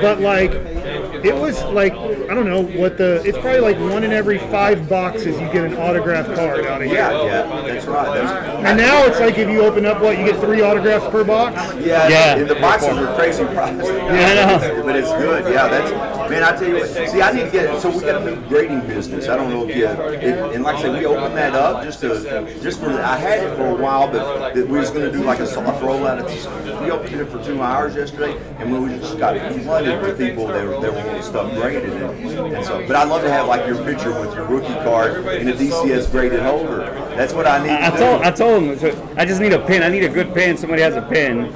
But like, it was like I don't know what the. It's probably like one in every five boxes you get an autographed card out of here. Yeah, yeah, that's right. That's, And now it's like if you open up what you get three autographs per box. yeah, Yeah. And the boxes are crazy price. Yeah, I know. But it's good. Yeah, that's man. I tell you what. See, I need to get. So we got a new grading business. I don't know if you. It, and like I said, we opened that up just to just for. I had it for a while, but that we was going to do like a soft rollout. We opened it for two hours yesterday, and we just got flooded with people that were, that were wanting stuff graded. And, and so, but I'd love to have like your picture with your rookie card and a DCS graded holder. That's what I need. I to told do. I told him so I just need a pin. I need a good pin. Somebody has a pin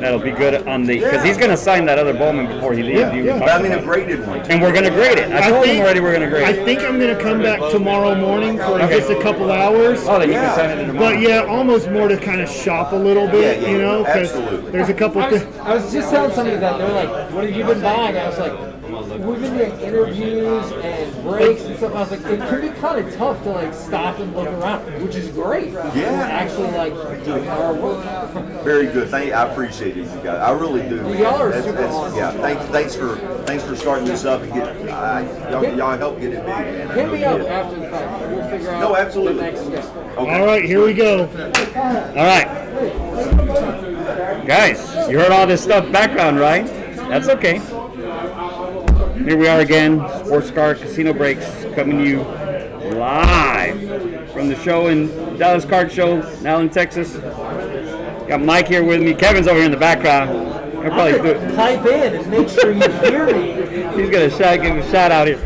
that'll be good on the because he's gonna sign that other Bowman before he leaves. Yeah, You yeah. But I mean a graded one. and we're gonna grade it. I I told him already we're gonna grade I it. think I'm gonna come back tomorrow morning for Okay. just a couple hours. Oh, then you Yeah. can sign it tomorrow. But yeah, almost more to kind of shop a little bit, Yeah, yeah, you know, because absolutely. there's a couple I was, things. I was just telling somebody that they were like, "What have you been buying?" I was like, "We've been doing interviews and breaks and stuff." I was like, "It can be kind of tough to like stop and look around, which is great. Yeah. actually like doing our work." Very good. Thank, I appreciate it, you guys. I really do. man. Y'all are That's- super that's- awesome. Yeah. Thanks. Thanks for thanks for starting this up and get uh, y'all, y'all help get it big. Man. I Hit me up did. after the fact. We'll figure out No, absolutely. the next step. Okay. All right, here we go. All right, guys, you heard all this stuff background, right? That's okay. Here we are again, Sports Card Casino Breaks, coming to you live from the show in Dallas Card Show, now in Texas. Got Mike here with me. Kevin's over here in the background. He'll probably do it. Pipe in and make sure you hear me. He's gonna shout, give a shout out here.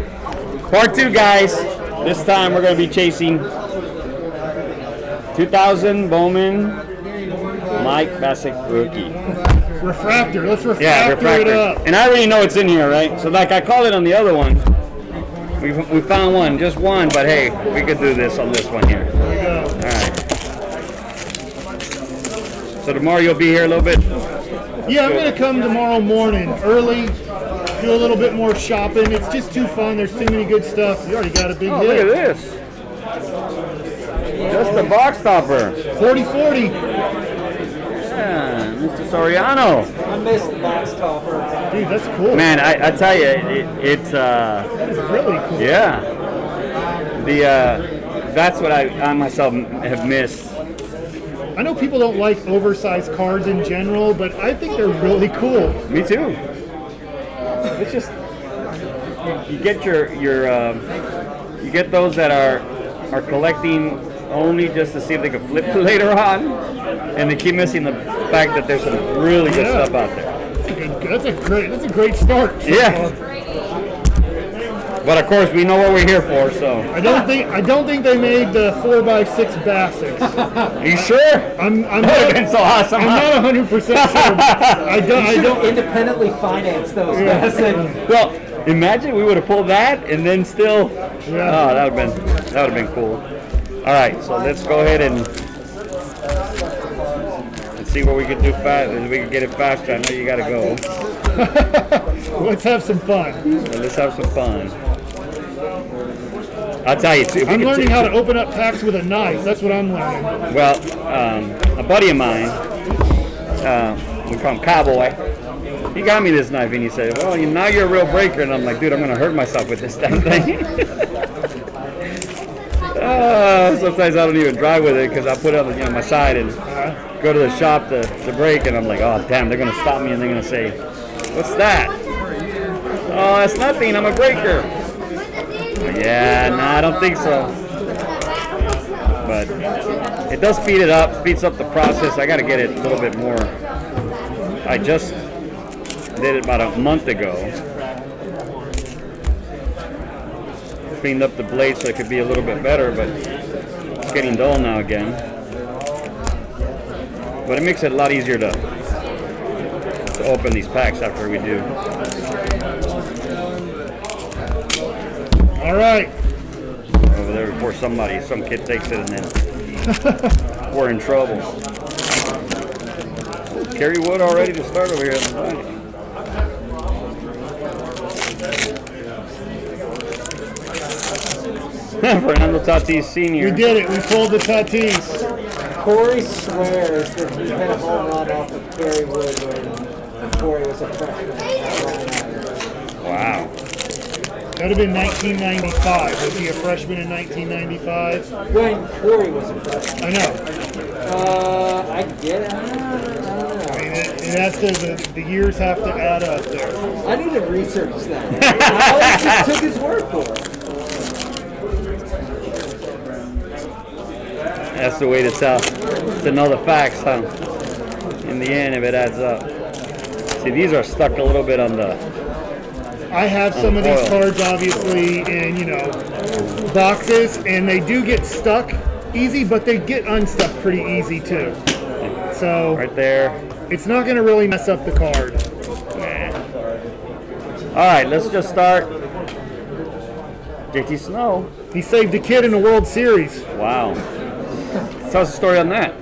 Part two, guys. This time we're gonna be chasing 2000 Bowman Mike Bacsik rookie. Refractor. Let's refractor, Yeah, it refractor. up. And I already know it's in here, right? So like I called it on the other one. We, we found one, just one, but hey, we could do this on this one here. Here we go. All right. So tomorrow you'll be here a little bit. Yeah, I'm gonna come tomorrow morning early, do a little bit more shopping. It's just too fun. There's too many good stuff. You already got a big Oh, look at this. Just a box topper. 40-40. Yeah, Mr. Soriano. I missed the box topper. Dude, that's cool. Man, I, I tell you, it, it's uh, That's really cool. yeah. The uh, that's what I, I myself have missed. I know people don't like oversized cards in general, but I think they're really cool. Me too. It's just you get your your um, you get those that are are collecting only just to see if they can flip later on, and they keep missing the fact that there's some really good Yeah. stuff out there. That's a, good, that's a great. That's a great start. so Yeah. far. But of course, we know what we're here for. So, I don't think I don't think they made the four x six Bacsiks. are you sure? I'm I'm That would have not, been so awesome. I'm not 100 percent sure. I don't I don't. Independently finance those Yeah. Bacsik. Well, imagine we would have pulled that and then still. Yeah. Oh, that would have been that would have been cool. All right, so let's go ahead and and see what we can do fast. We can get it faster. I know you got to go. Let's have some fun. Let's have some fun. I'll tell you. If I'm learning how to open up packs with a knife. That's what I'm learning. Well, um, a buddy of mine, uh, we call him Cowboy. He got me this knife and he said, "Well, you, now you're a real breaker." And I'm like, "Dude, I'm gonna hurt myself with this damn thing." uh, sometimes I don't even drive with it because I put it on the, you know, my side and go to the shop to, to break, and I'm like, "Oh, damn! They're gonna stop me and they're gonna say, what's that?" Oh, that's nothing. I'm a breaker. Yeah, no, I don't think so but it does speed it up, speeds up the process. I got to get it a little bit more. I just did it about a month ago. Cleaned up the blade so it could be a little bit better, but it's getting dull now again. But it makes it a lot easier to to open these packs after we do. All right. over there before somebody, some kid takes it and then we're in trouble. Kerry Wood already to start over here. Fernando Tatis Sr. We did it. We pulled the Tatis. Corey swears that he hit a home run off of Kerry Wood before he was a freshman. Wow. That would have been 1995. Was he a freshman in 1995? When Corey was a freshman. I know. Uh, I get it. I don't know. I mean, it, it has to, the, the years have to add up there. I need to research that. I just took his word for it. That's the way to tell, to know the facts, huh? In the end, if it adds up. See, these are stuck a little bit on the. I have some of these cards, obviously, in you know boxes, and they do get stuck easy, but they get unstuck pretty easy too. So Right there. it's not going to really mess up the card. All right, let's just start. JT Snow. He saved a kid in the World Series. Wow. Tell us a story on that.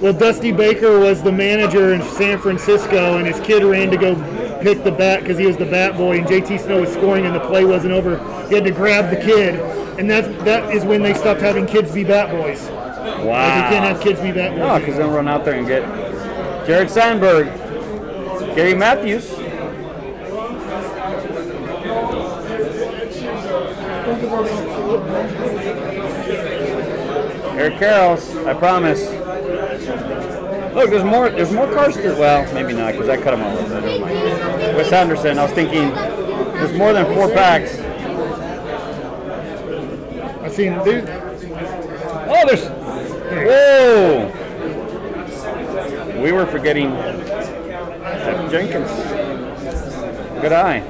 Well, Dusty Baker was the manager in San Francisco, and his kid ran to go pick the bat because he was the bat boy, and JT Snow was scoring, and the play wasn't over. He had to grab the kid, and that that is when they stopped having kids be bat boys. Like, Wow. you can't have kids be bat No, boys. Oh, because then run out there and get Jared Sandberg, Gary Matthews. Eric Carroll's, I promise. Look, there's more. There's more cars to. Well, maybe not, because I cut them all. So never mind. Wes Anderson. I was thinking, there's more than four packs. I've seen dude, Oh, there's. Whoa! We were forgetting Jeff Jenkins. Good eye.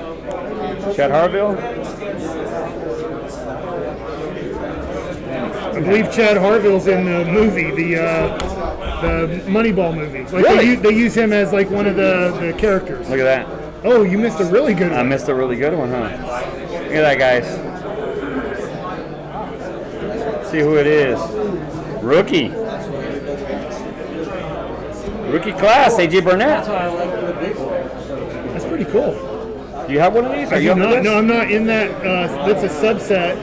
Chad Harville. Believe Chad Harville's in the movie, the uh, the Moneyball movie. Like Really? they, use, they use him as like one of the, the characters. Look at that. Oh, you missed a really good one. I missed a really good one, huh? Look at that, guys. See who it is. Rookie. Rookie class, AJ Burnett. That's why I like the big one. That's pretty cool. Do you have one of these? Are I you do on the not, list? no, I'm not in that. Uh, that's a subset,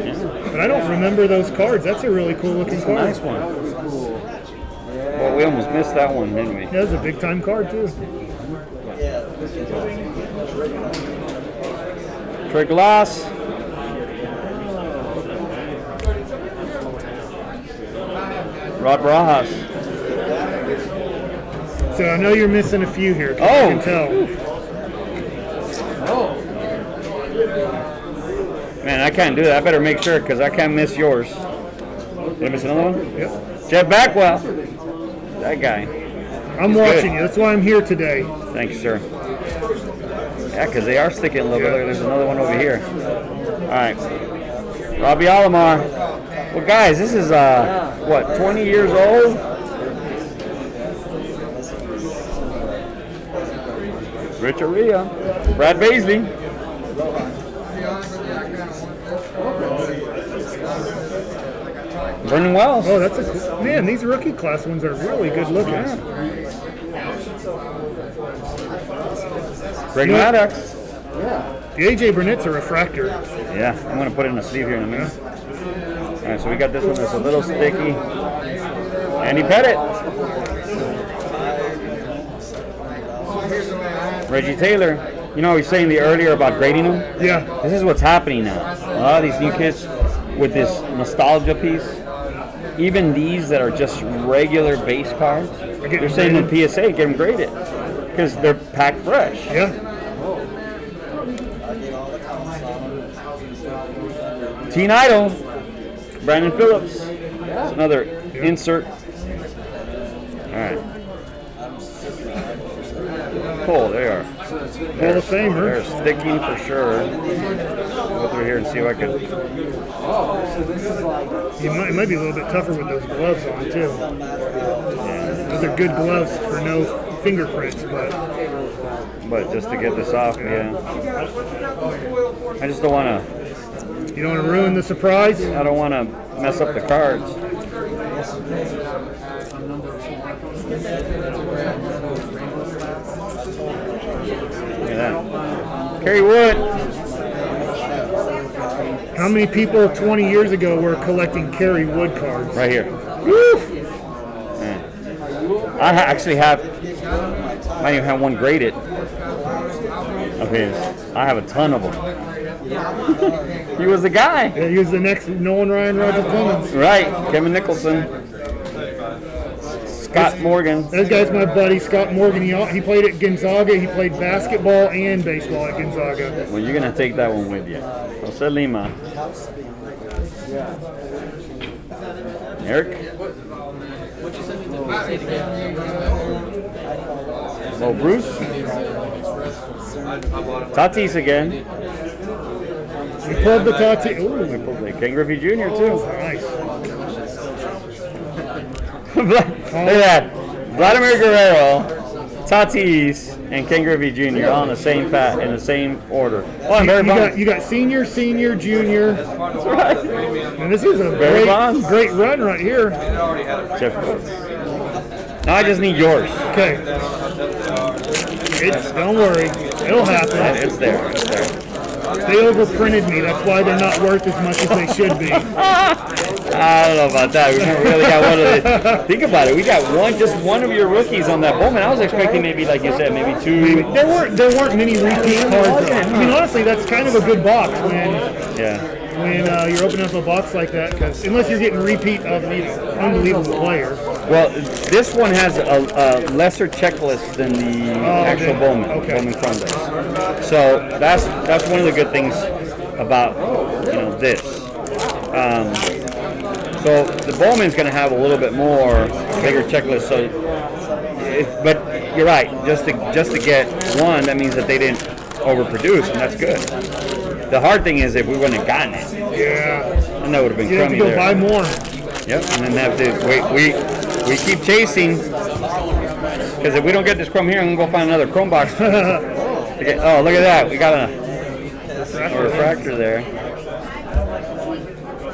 but I don't remember those cards. That's a really cool looking card. nice one. Well, we almost missed that one, didn't we? Yeah, that's a big time card too. Trey Glass. Rod Barajas. So I know you're missing a few here. Oh. I can tell. Man, I can't do that. I better make sure because I can't miss yours. Did I miss another one? Yep. Jeff Bagwell. That guy. I'm He's watching good. you. That's why I'm here today. Thank you, sir. Yeah, because they are sticking a little bit. There's another one over here. All right. Robbie Alomar. Well, guys, this is, uh, what, 20 years old? Rich Aria. Brad Baisley. Vernon Wells. Oh, that's a cool, man. These rookie class ones are really good looking. Greg Yeah. Maddux. The AJ Burnett's a refractor. Yeah, I'm gonna put it in a sleeve here in a minute. All right, so we got this one that's a little sticky. Andy Pettitte. Reggie Taylor. You know, we were saying the earlier about grading them. Yeah. This is what's happening now. A lot of these new kids with this nostalgia piece, even these that are just regular base cards, they're saying in graded. PSA, get them graded because they're packed fresh. Yeah. Teen Idol, Brandon Phillips. That's another insert. All right. Cool, they are. Hall of They're Famer. sticking for sure. Through here and see if I can. so this is like might, it might be a little bit tougher with those gloves on too. Those are good gloves for no fingerprints, but But just to get this off, yeah. I just don't want to. you don't want to ruin the surprise. I don't want to mess up the cards. Look at that. Kerry Wood. How many people 20 years ago were collecting Kerry Wood cards? Right here. Man. Mm. I actually have, might even have one graded of his. I have a ton of them. He was the guy. Yeah, he was the next Nolan Ryan Roger Clemens. Right, Kevin Nicholson. Scott Morgan. That guy's my buddy Scott Morgan. He, he played at Gonzaga. He played basketball and baseball at Gonzaga. Well, you're gonna take that one with you. Jose Lima. Eric. Oh, Bruce. Tatis again. He pulled the Tati. We pulled the Ken Griffey Jr. too. nice. Look at that. Vladimir Guerrero, Tatis, and Ken Griffey Jr. all in the same pat in the same order. Oh, and Barry You got, you got senior, senior, junior, That's right. and this is a Barry Bonds. great, great run right here. Jeff Woods. Now I just need yours. Okay. It's don't worry, it'll happen. It's there. It's there. They overprinted me. That's why they're not worth as much as they should be. I don't know about that. We really got one of the. Think about it. We got one, just one of your rookies on that Bowman. I was expecting maybe, like you said, maybe two. There weren't there weren't many repeat cards. Though. I mean, honestly, that's kind of a good box when Yeah. when uh, you're opening up a box like that, because unless you're getting repeat of these unbelievable players. Well, this one has a, a lesser checklist than the actual okay. Bowman, Okay. Bowman Chrome. So that's that's one of the good things about you know this. Um, so the Bowman's going to have a little bit more bigger checklist. So, it, but you're right. Just to just to get one, that means that they didn't overproduce, and that's good. The hard thing is if we wouldn't have gotten it, Yeah, then that would have been you have to go there. buy more. Yep, and then have to wait. We we keep chasing because if we don't get this chrome here, I'm gonna go find another chrome box. Okay, Oh, look at that! We got a, a refractor there.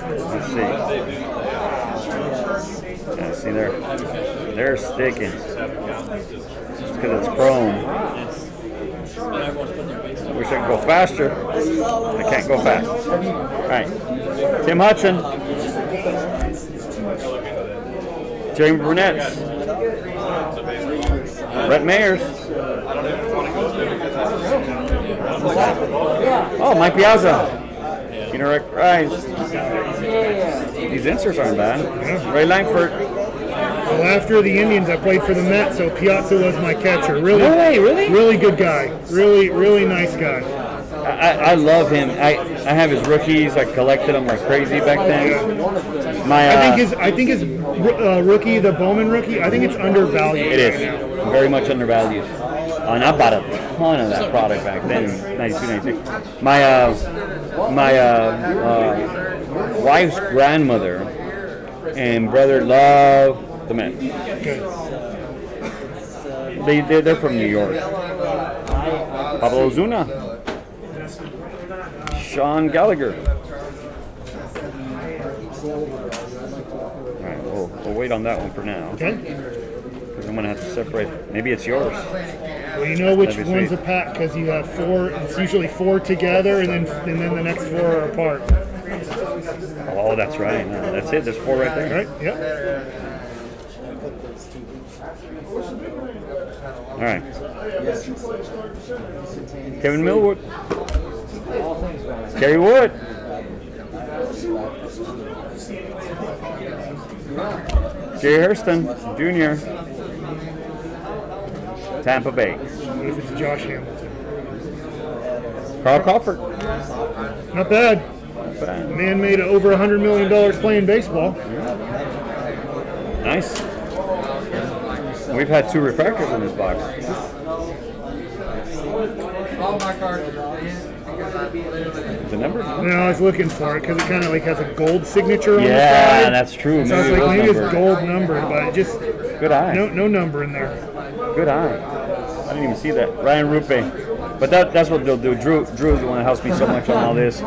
Let's see. Yeah, see there, they're sticking. Just because it's chrome. I wish I could go faster. I can't go fast. All right, Tim Hudson. Jamie Burnett. Brett Myers. Oh, Mike Piazza. Keener Rick Rice. These inserts aren't bad. Ray Langford. Well, after the Indians, I played for the Mets, so Piazza was my catcher. Really, No way, really? really good guy. Really, really nice guy. I, I- I love him. I, I have his rookies. I collected them like crazy back then. My, uh, I think his, I think his uh, rookie, the Bowman rookie, I think it's undervalued. It is right now. very much undervalued. And I bought a ton of that product back then, 92, 96. My uh, my uh, uh, wife's grandmother and brother love the Mets. Okay. They they're, they're from New York. Pablo Ozuna, Sean Gallagher. All right, we'll, we'll wait on that one for now. Okay. Because I'm gonna have to separate. Maybe it's yours. Well, you know which one's sweet. a pack because you have four. It's usually four together, and then and then the next four are apart. Oh, that's right. No, that's it. There's four right there. Right? Yep. All right. Kevin Millwood. Kerry Wood. Jerry Hairston Jr. Tampa Bay. What if it's Josh Hamilton? Carl Crawford. Not bad. Bad. Man made over a hundred million dollars playing baseball. Nice. We've had two refractors in this box. The number? No, I was looking for it because it kind of like has a gold signature on the Yeah, side. that's true. So I was like, maybe it's gold numbered, but just Good eye. no no number in there. Good eye. I didn't even see that. Ryan Rupe. But that, that's what they'll do. Drew Drew is the one that helps me so much on all this.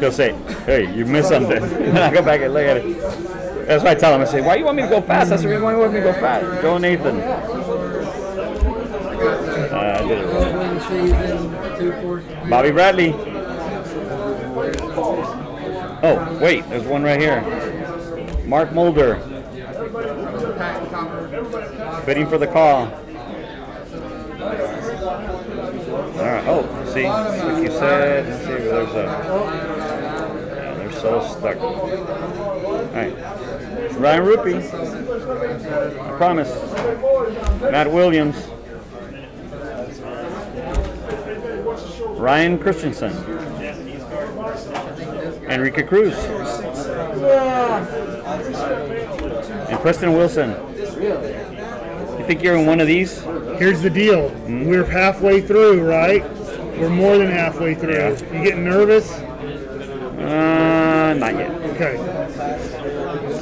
He'll say, hey, you missed something. and I go back and look at it. That's why I tell him, I say, why you want me to go fast? That's the reason why you want me to go fast. Joe Nathan. Uh, I did it wrong. Bobby Bradley. Oh, wait, there's one right here. Mark Mulder. Bidding for the call. All right. Oh, see, like you said, let's see, there shows up. Yeah, they're so stuck. All right. Ryan Rupi. I promise. Matt Williams. Ryan Christenson. Enrique Cruz. And Preston Wilson. You think you're in one of these? Here's the deal. We're halfway through, right? We're more than halfway through. Yeah. You getting nervous? Uh, not yet. Okay.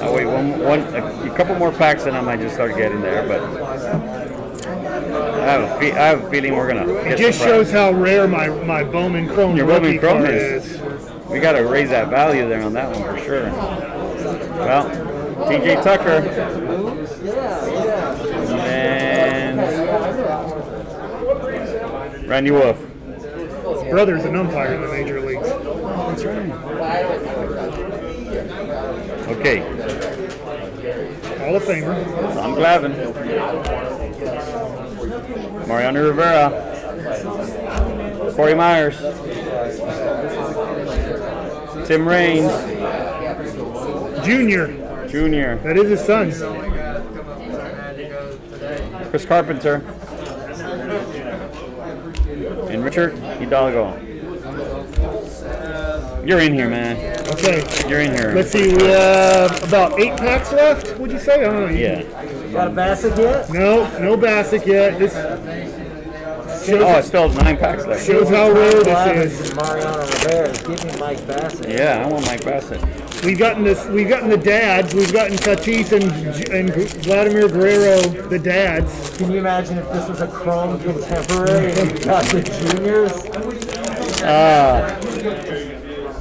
I'll wait one, one, a, a couple more packs and I might just start getting there. But I have a, fe- I have a feeling we're gonna. It just shows how rare my, my Bowman Chrome Your Bowman Chrome is. is. We got to raise that value there on that one for sure. Well, TJ Tucker Yeah, yeah. and Yeah, I know. Randy Wolf. His brother's an umpire in the major leagues. That's right. Okay, Hall of Famer. Tom Glavine. Mariano Rivera. Corey Myers. Tim Raines Junior. Jr. That is his son. Chris Carpenter. And Richard Hidalgo. You're in here, man. Okay. You're in here. Let's see. We have about eight packs left. Would you say? I don't know. Yeah. Got a Bacsik yet? No, no Bacsik yet. This Oh, I still have nine packs left. shows how rare this Blevins is. Mariano Rivera. Give me Mike Bacsik. Yeah, I want Mike Bacsik. We've gotten this. We've gotten the dads. We've gotten Tatis and and Vladimir Guerrero, the dads. Can you imagine if this was a Chrome contemporary and you got the juniors? Uh,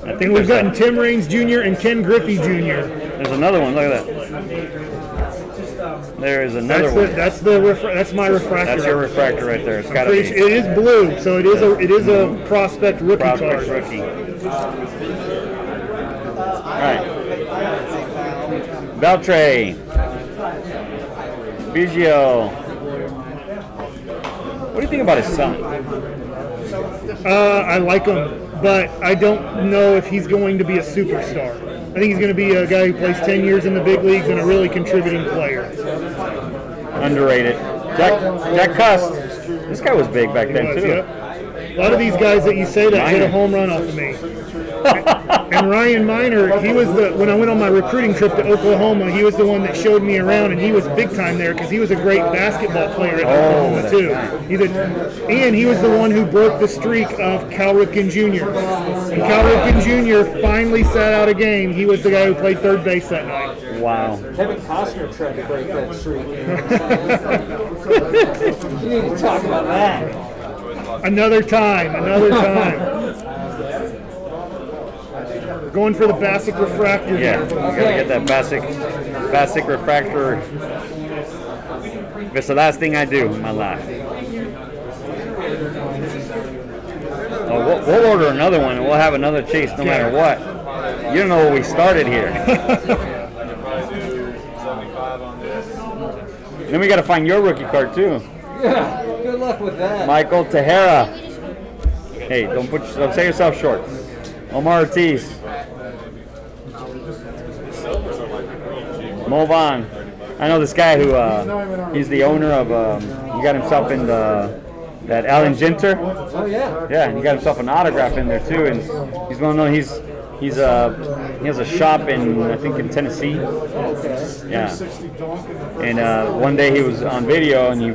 I think we've gotten Tim Raines Jr. and Ken Griffey Jr. there's another one. Look at that. There is another That's the one. that's the refra- that's my refractor. That's your refractor right there. It's got to be It is blue, so it is a it is a prospect rookie prospect card. rookie. All right. Beltre. Biggio. What do you think about his son? Uh, I like him, but I don't know if he's going to be a superstar. I think he's going to be a guy who plays 10 years in the big leagues and a really contributing player. Underrated. Jack Jack Cust. This guy was big back then Was, too. yep. A lot of these guys that you say that hit a home run off of me. And Ryan Minor, he was the when I went on my recruiting trip to Oklahoma, he was the one that showed me around, and he was big time there because he was a great basketball player at Oh, Oklahoma that's too. right. He's a, and he was the one who broke the streak of Cal Ripken Jr. When Cal Ripken Jr. finally sat out a game, he was the guy who played third base that night. Wow. Kevin Costner tried to break that streak. you need to talk about that. Another time, another time. Going for the Bacsik refractor. Yeah, here. you gotta get that Bacsik, Bacsik refractor. It's the last thing I do in my life. Oh, we'll, we'll order another one and we'll have another chase no matter what. You don't know where we started here. then we gotta find your rookie card too. Yeah, good luck with that. Michael Tejera. Hey, don't put don't say yourself short. Omar Ortiz. Movan. I know this guy who uh, he's the owner of. Um, he got himself in the that Alan Ginter. Oh yeah. Yeah, and he got himself an autograph in there too, and he's well known. He's he's uh he has a shop in I think in Tennessee. Yeah. And uh, one day he was on video and he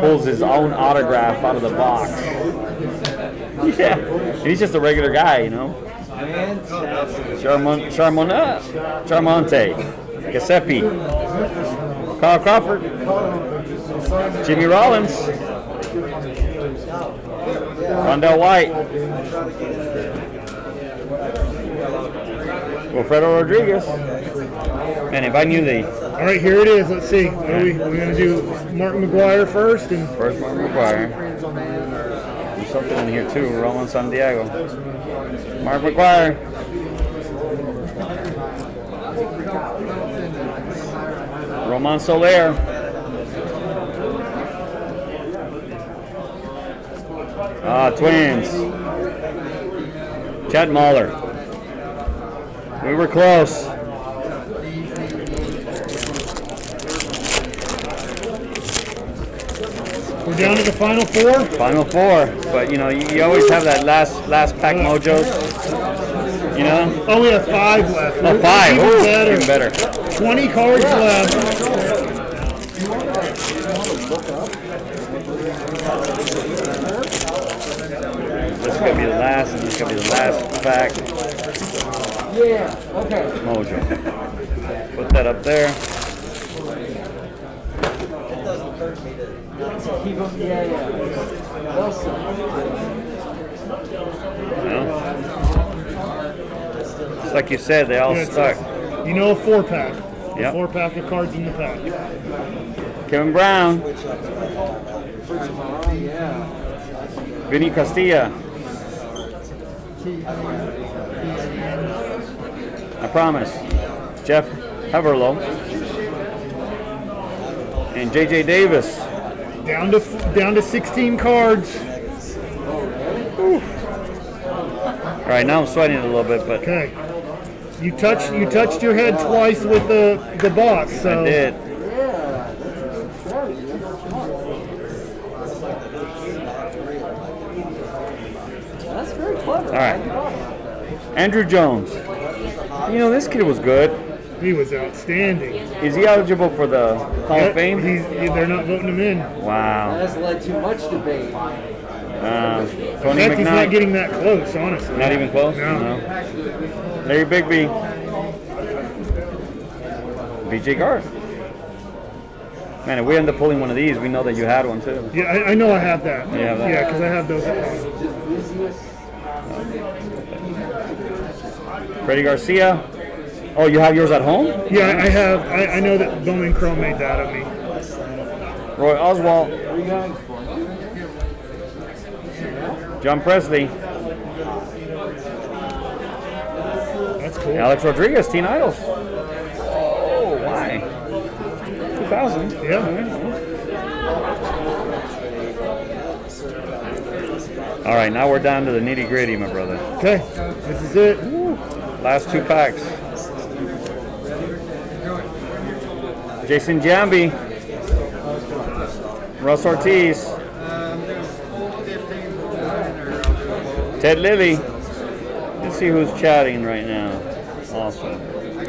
pulls his own autograph out of the box. Yeah, and he's just a regular guy, you know. Fantastic. Charmon, Charmona, Charmonte, Giuseppe, Carl Crawford, Jimmy Rollins, Rondell White, Wilfredo Rodriguez. And if I knew the All right, here it is. Let's see. Are we, we're going to do Martin McGwire first, and first one McGwire, there's something in here too, Roman Santiago, Mark McGwire. Roman Soler. Ah, Twins. Chad Mahler. We were close. We're down to the final four. Final four, but you know you, you always have that last last pack mojos. You know. Oh, we have five left. Oh, five. Even Ooh, better. even better. 20 cards left. This is gonna be the last, and this is gonna be the last pack Yeah. Okay. mojo. Put that up there. Keep them. Yeah, yeah. You know? Just like you said, they all Yeah, it's- stuck. You know, a four pack. Yep. Four pack of cards in the pack. Kevin Brown, yeah. Vinny Castilla. I promise. Jeff Heverlo. And JJ Davis. Down to down to 16 cards. All right, now I'm sweating a little bit, but Okay. You touched you touched your head twice with the the box. So I did. Yeah. That's very clever. All right. Andruw Jones. You know, this kid was good. He was outstanding. Is he eligible for the Hall of Fame? He's, he- they're not voting him in. Wow. That has led to much debate. Um, In Tony fact, he's not getting that close, honestly. Not even close? No. Larry Bigbie. BJ Garth. Man, if we end up pulling one of these, we know that you had one too. Yeah, I, I know I have that. You have that? Yeah, because I have those at home. Freddie Garcia. Oh, you have yours at home? Yeah, I have. I, I know that Bowman Chrome made that of me. Roy Oswalt. John Presley. That's cool. Alex Rodriguez, Teen Idols. Oh, why? 2000. Yeah. All right, now we're down to the nitty gritty, my brother. Okay, this is it. Last two packs. Jason Giambi. Russ Ortiz. Ted Lilly. Let's see who's chatting right now. Awesome. Look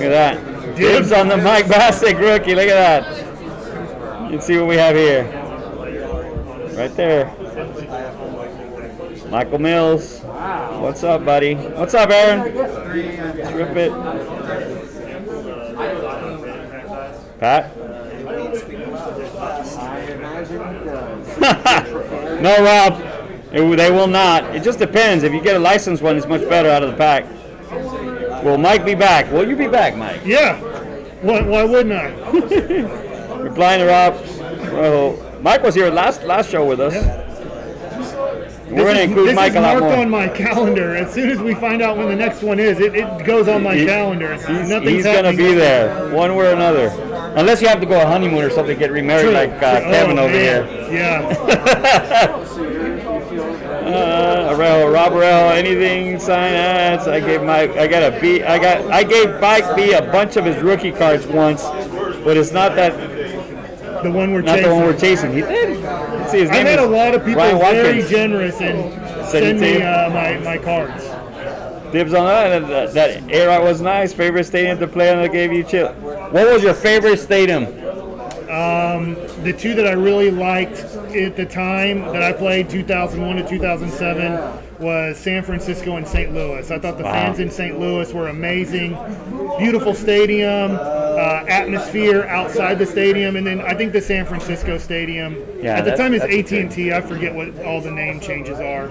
at that. Dibs on the Mike Bacsik rookie. Look at that. Let's see what we have here. Right there. Michael Mills. What's up, buddy? What's up, Aaron? Rip it. Pat? no, Rob. It- they will not. It just depends. If you get a licensed one, it's much better out of the pack. Will Mike be back? Will you be back, Mike? Yeah. Why, why wouldn't I? Replying to Rob. Well, Mike was here last last show with us. We're going to include Mike a lot marked more. on my calendar. As soon as we find out when the next one is, it, it goes on my He- calendar. It's, He's, nothing's he's gonna be there, one way or another. Unless you have to go on a honeymoon or something, get remarried True. like uh, Oh, Kevin over man. here. Yeah. Uh, Arel, Rob Arel, anything sign ads. I gave Mike. I got a B. I got. I gave Mike B a bunch of his rookie cards once, but it's not that. The one we're Not chasing. the one we're chasing. He did. Let's see his I've had a lot of people Ryan very Watkins. generous and Send send it to me uh, my, my cards. Dibs on that. That, that air out was nice. Favorite stadium to play on that gave you chill. What was your favorite stadium? Um, the two that I really liked at the time that I played, 2001 to 2007, was San Francisco and St. Louis. I thought the Wow. fans in St. Louis were amazing. Beautiful stadium, uh, atmosphere outside the stadium, and then I think the San Francisco stadium. Yeah, at the time it's that's AT&T. I forget what all the name changes are,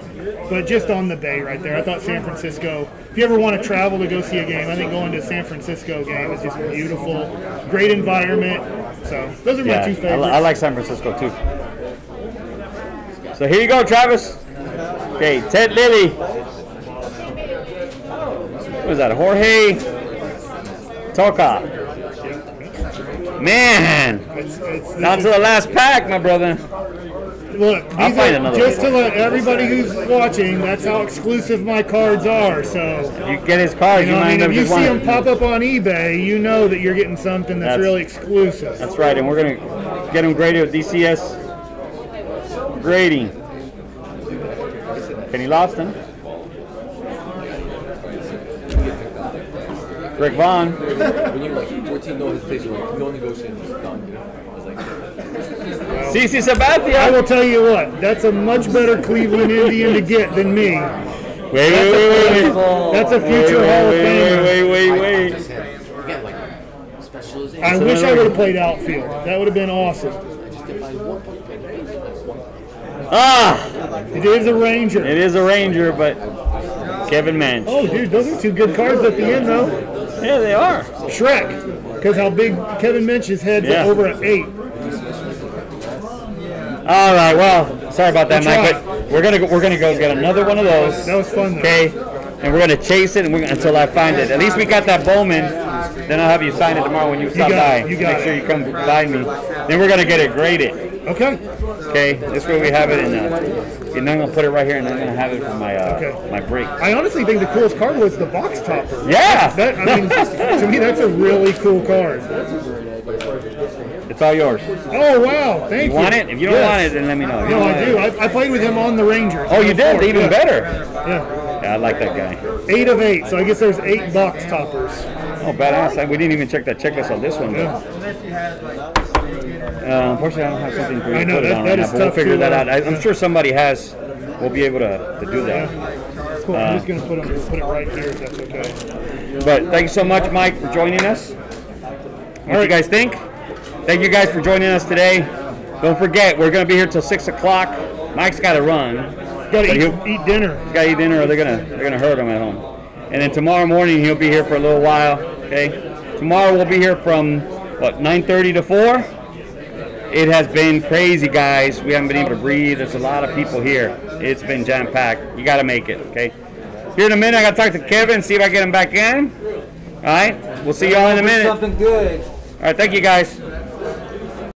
but just on the bay right there. I thought San Francisco. If you ever want to travel to go see a game, I think going to a San Francisco game is just beautiful. Great environment. So those are my two I, favorites. I like San Francisco too. So here you go, Travis. Okay, Ted Lilly. What is that? Jorge Toca. Man, It's, it's, down to the last pack, my brother. look, I'll find are- another just to let everybody who's watching, that's how exclusive my cards are. So, You get his card, you you, know, I might mean, if you see them pop up on eBay, you know that you're getting something that's, That's- really exclusive. That's right, and we're gonna get him graded with DCS grading. Kenny Lofton. Greg Vaughn. When you like 14 no hesitation, like no negotiation, just done. You know? I was like, CC I will tell you what, that's a much better Cleveland Indian to get than me. Wait, wait, wait, wait, wait. That's a future wait, Hall of Famer. wait, wait, wait. just had, again, like specialization. I wish I would have played outfield. That would have been awesome. I just didn't find one point. Ah, It is a Ranger. it is a Ranger, but Kevin Mench. Oh, dude, those are two good cards at the end, though. Yeah, they are. Shrek, because how big Kevin Mench's head's Yeah. over an eight. All right. Well, sorry about that, Mike, but we're gonna go, we're gonna go get another one of those. That was fun, though. Okay, and we're gonna chase it and we're, until I find it. At least we got that Bowman. Then I'll have you sign it tomorrow when you stop got by. you got Make sure you come by me. Then we're gonna get it graded. Okay. Okay, this way we have it in. Uh, and I'm gonna put it right here, and I'm gonna have it for my uh, Okay. my break. I honestly think the coolest card was the box topper. Yeah. That, I mean, to me, that's a really cool card. It's all yours. Oh, wow. Thank You you. want it? If you don't Yes. want it, then let me know. No, I do. I, I played with him on the Rangers. Oh, you did? Even Yeah. better. Yeah. Yeah, I like that guy. Eight of eight, so I guess there's eight box toppers. Oh, badass. We didn't even check that checklist on this one. But, uh, unfortunately, I don't have something for you I to know, put it on that right now, is but we'll tough figure to, that out. I, I'm sure somebody has. We'll be able to, to do that. Cool. I'm just gonna put them, put it right here if that's okay. But thank you so much, Mike, for joining us. What do you guys think? Thank you guys for joining us today. Don't forget, we're going to be here till six o'clock. Mike's got to run. Got to eat, eat dinner. He's got to eat dinner, or they're gonna they're gonna hurt him at home. And then tomorrow morning he'll be here for a little while. Okay. Tomorrow we'll be here from what 9:30 to 4. It has been crazy, guys. We haven't been able to breathe. There's a lot of people here. It's been jam packed. You got to make it. Okay. Here in a minute, I got to talk to Kevin, see if I get him back in. All right. We'll see y'all in a minute. Something good. All right, Thank you, guys.